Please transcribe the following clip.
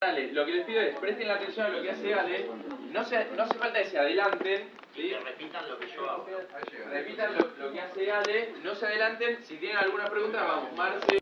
Dale, lo que les pido es, presten la atención a lo que hace Ale, no, se, no hace falta que se adelanten, ¿sí? repitan lo que yo hago. repitan lo, lo que hace Ale, no se adelanten, si tienen alguna pregunta, vamos, Marce.